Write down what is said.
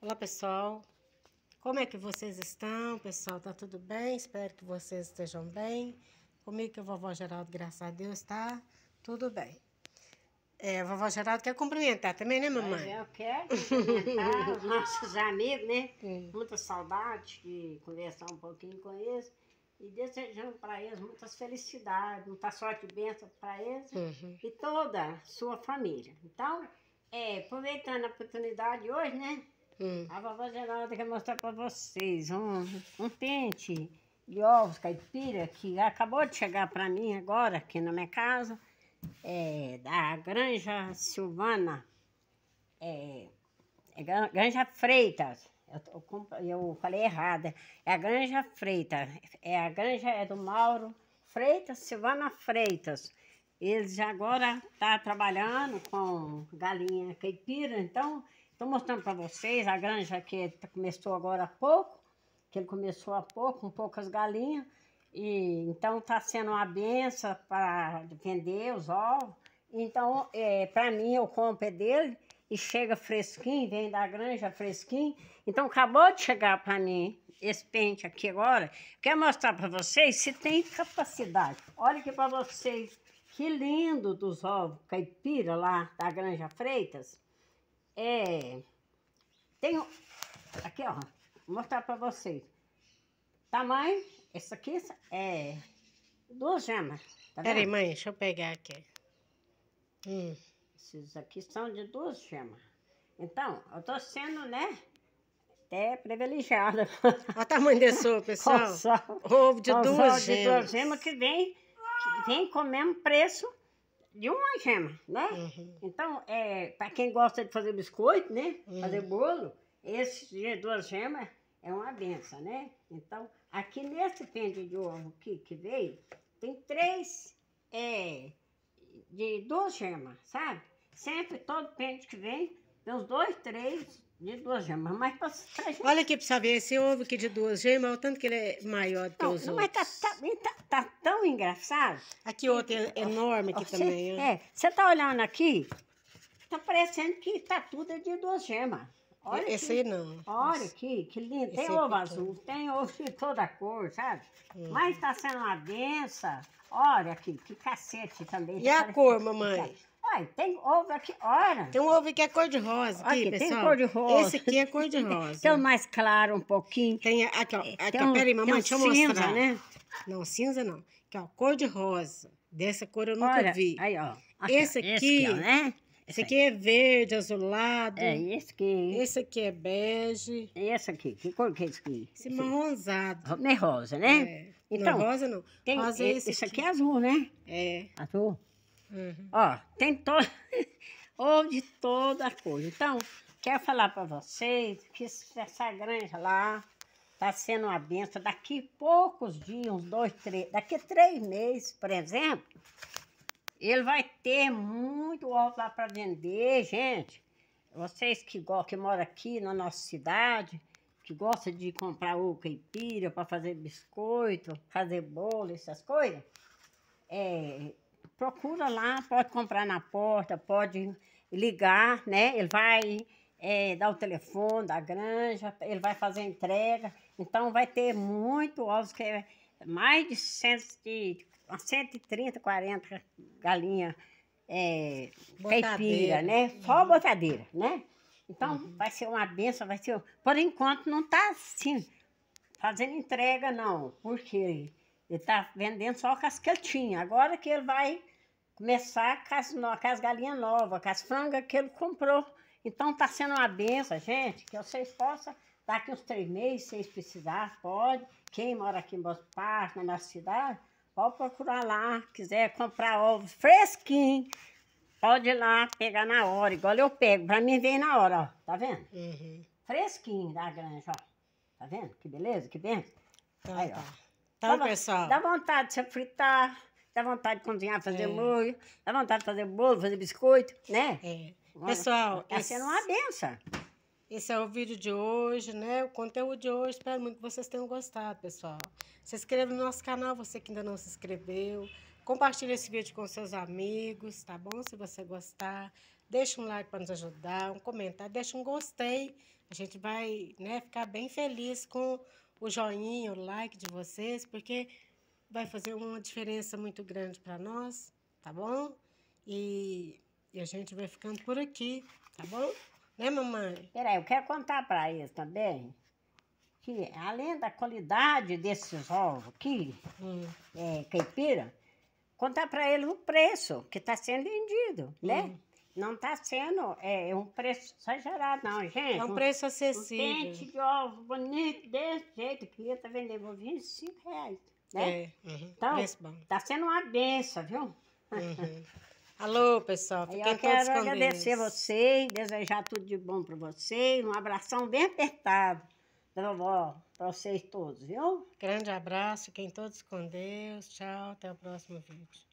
Olá pessoal, como é que vocês estão? Pessoal, tá tudo bem? Espero que vocês estejam bem. Comigo que a vovó Geraldo, graças a Deus, tá tudo bem. É, a vovó Geraldo quer cumprimentar também, né, mamãe? Mas eu quero cumprimentar os nossos amigos, né? Hum. Muita saudade de conversar um pouquinho com eles e desejando para eles muitas felicidades, muita sorte e bênção para eles Uhum. e toda a sua família. Então, é, aproveitando a oportunidade hoje, né? Hum. A vovó Geralda quer mostrar para vocês um, um pente de ovos caipira que acabou de chegar para mim agora aqui na minha casa, é, da Granja Silvana, é, é Gran- Granja Freitas. Eu, eu falei errado, é a Granja Freitas, é a Granja é do Mauro Freitas, Silvana Freitas. Eles agora estão trabalhando com galinha caipira, então estou mostrando para vocês a granja que começou agora há pouco, que ele começou há pouco, com poucas galinhas, e então está sendo uma benção para vender os ovos. Então, é, para mim, eu compro é dele e chega fresquinho, vem da granja fresquinho. Então, acabou de chegar para mim esse pente aqui agora. Quero mostrar para vocês se tem capacidade. Olha aqui para vocês, que lindo dos ovos caipira lá da Granja Freitas. É, tem aqui, ó, vou mostrar para vocês. Tamanho, esse aqui é duas gemas. Tá Peraí, mãe, deixa eu pegar aqui. Hum. Esses aqui são de duas gemas. Então, eu tô sendo, né, até privilegiada. Olha o tamanho desse ovo, pessoal. Ovo de duas de gemas. duas gemas que vem, que vem com o mesmo preço de uma gema, né? Uhum. Então, é, para quem gosta de fazer biscoito, né? Hum. Fazer bolo, esse de duas gemas é uma benção, né? Então, aqui nesse pente de ovo aqui que veio, tem três é, de duas gemas, sabe? Sempre todo pente que vem, tem uns dois, três de duas gemas. Mas pra, pra gente Olha aqui pra você ver, esse ovo aqui de duas gemas, o tanto que ele é maior do que Não, os não, outros. mas tá, tá, tá, tá tão engraçado. Aqui outro é enorme aqui Você- também, ó. É, você tá olhando aqui, tá parecendo que tá tudo de duas gemas. Olha Esse aqui, aí não. olha aqui, que lindo. Tem é ovo pequeno. azul, tem ovo de toda cor, sabe? Uhum. Mas tá sendo uma benção. Olha aqui, que cacete também. E a Parece- cor, mamãe? Tem ovo aqui, olha. Tem um ovo que é cor de rosa aqui, Aqui, tem pessoal. cor de rosa. Esse aqui é cor de rosa. Tem um mais claro um pouquinho. Tem aqui, ó. Aqui, Tem um, Peraí, tem mamãe, um deixa eu cinza, mostrar. né? Não, cinza não. Aqui, ó, cor de rosa. Dessa cor eu nunca Olha, vi. aí, ó. Esse ó, aqui- ó, né? Esse aqui é verde, azulado. É, esse aqui. Esse aqui é bege. E esse aqui, que cor que é esse aqui? Esse marronzado. Meio rosa, né? É. Então, não, rosa não. Tem, rosa é esse, esse aqui é azul, né? É. Azul. Uhum. Ó, tem todo. ou de toda a cor. Então, quero falar para vocês que essa granja lá tá sendo uma benção. Daqui poucos dias, uns dois, três, daqui três meses, por exemplo, ele vai ter muito ovo lá para vender, gente. Vocês que, que moram aqui na nossa cidade, que gostam de comprar ovo caipira para fazer biscoito, fazer bolo, essas coisas, é, procura lá, pode comprar na porta, pode ligar, né? Ele vai é, dar o telefone da granja, ele vai fazer a entrega. Então vai ter muito ovos, que é mais de 100, de- umas 130, 40 galinhas é, caipira, né? Só botadeira, né? Então vai ser uma benção, vai ser. Por enquanto não está assim, fazendo entrega, não, porque ele está vendendo só com as que ele tinha. Agora que ele vai começar com as, com as galinhas novas, com as frangas que ele comprou. Então está sendo uma benção, gente, que vocês possam, daqui uns três meses, se vocês precisarem, pode. Quem mora aqui em Parques, na nossa cidade, pode procurar lá. Quiser comprar ovos fresquinhos, pode ir lá pegar na hora, igual eu pego. Para mim vem na hora, ó. Tá vendo? Uhum. Fresquinho da granja, ó. Tá vendo? Que beleza, que benção. Então, Aí, ó. tá. Dá vo- pessoal. Dá vontade de você fritar, dá vontade de cozinhar, fazer É. molho, dá vontade de fazer bolo, fazer biscoito, né? É. Olha, Pessoal, Tá esse, sendo uma benção. esse é o vídeo de hoje, né? O conteúdo de hoje. Espero muito que vocês tenham gostado, pessoal. Se inscreva no nosso canal, você que ainda não se inscreveu. Compartilhe esse vídeo com seus amigos, tá bom? Se você gostar, deixa um like para nos ajudar, um comentário, deixa um gostei, A gente vai né, ficar bem feliz com o joinha, o like de vocês, porque vai fazer uma diferença muito grande para nós, tá bom? E, e, a gente vai ficando por aqui, tá bom? Né, mamãe? Peraí, eu quero contar para eles também que, além da qualidade desses ovos aqui, hum. é, caipira, contar para eles o preço que está sendo vendido, né? Hum. Não está sendo é, um preço exagerado, não, gente. É um preço acessível. Um pente de ovo bonito desse jeito que ia estar tá vendendo por 25 reais. Né? É, uhum. Então, está sendo uma benção, viu? Uhum. Alô, pessoal. Fiquem eu quero agradecer Deus. vocês, desejar tudo de bom para vocês. Um abração bem apertado da vovó para vocês todos, viu? Grande abraço, fiquem todos com Deus. Tchau, até o próximo vídeo.